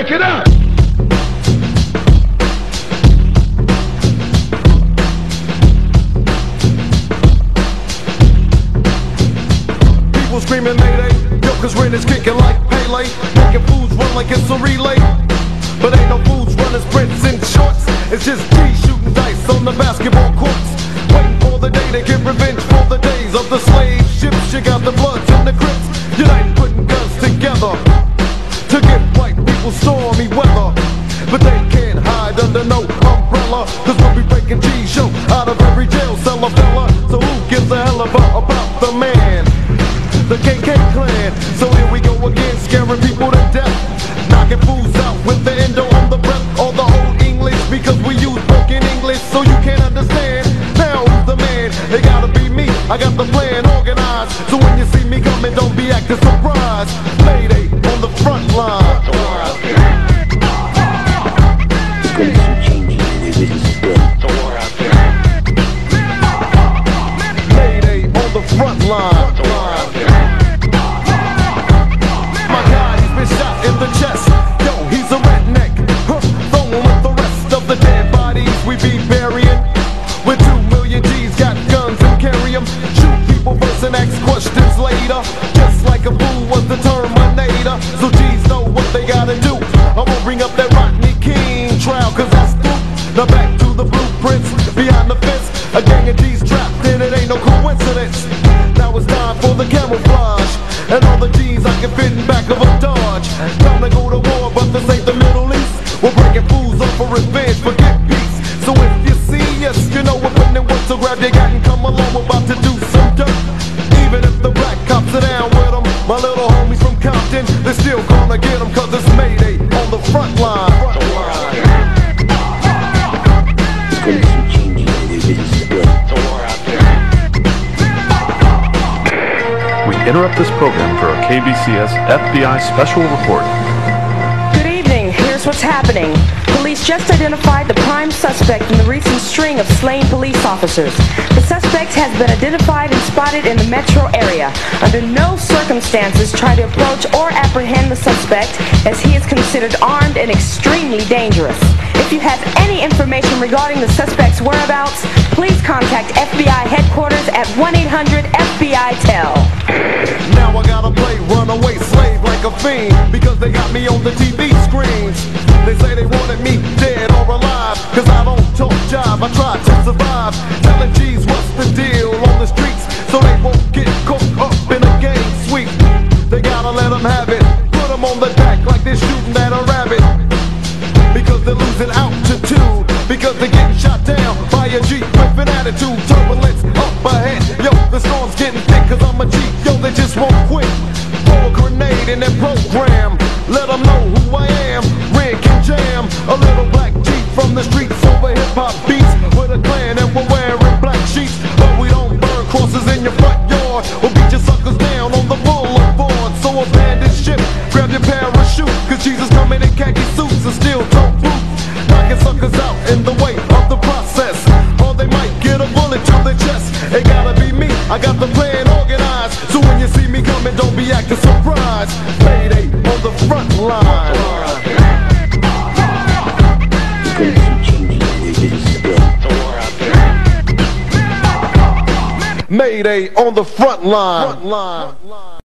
Back it up. People screaming Mayday, yo, cause rent is kicking like Pele. Making fools run like it's a relay. But ain't no fools running sprints in shorts. It's just G shooting dice on the basketball courts. Waiting for the day to get revenge for the days of the slave ships. You got the bloods and the crips. United putting guns together to get white people stormy weather. But they can't hide under no umbrella. Cause we'll be breaking G show out of every jail cell a fella. So who gives a hell of a about the man? The KK clan. So here we go again, scaring people to death. Knocking fools out with the endo on the breath. Or the old English because we use broken English so you can't understand. Now who's the man? They gotta be me. I got the plan organized. So when you see me coming, don't be acting surprised. Mayday on the front line. Just like a fool was the Terminator. So G's know what they gotta do. I'm gonna bring up that Rodney King trial, cause that's through. Now back to the blueprints behind the fence. A gang of G's trapped and it ain't no coincidence. Now it's time for the camouflage. And all the G's I can fit in back of a Dodge. Time to go to war, but this ain't the Middle East. We're breaking fools up for revenge, forget peace. So if you see us, you know we're putting in work, so grab your gat and come along. We're about to do my little homies from Compton, they're still gonna get 'em 'cause it's Mayday on the front line. Gonna some changes in the business is done. We interrupt this program for a KBCS FBI special report. Good evening. Here's what's happening. Police just identified the prime suspect in the recent string of slain police officers. The suspect has been identified and spotted in the metro area. Under no circumstances try to approach or apprehend the suspect as he is considered armed and extremely dangerous. If you have any information regarding the suspect's whereabouts, please contact FBI headquarters at 1-800-FBI-TEL. Now I gotta play runaway slave like a fiend because they got me on the TV screens. They say they wanted me dead or alive cause I don't talk job. I try to survive. Telling G's what's the deal on the streets so they won't get caught up in a game sweep. They gotta let them have it. Put them on the deck like they're shooting at a rabbit. Because they're losing altitude. Because they're getting shot down by a G with an attitude. Turbulence up ahead. Yo, the storm's getting thick cause I'm a G. in that program. Let them know who I am. Rick and Jam. A little black G from the streets over hip hop beats. With a clan and we're wearing black sheets. But we don't burn crosses in your front yard. We'll beat your suckers down on the boulevard. So abandon ship. Grab your parachute. Cause Jesus coming in khaki suits and steel toe boots. Knocking suckers out surprised. Mayday on the front line. Mayday on the front line.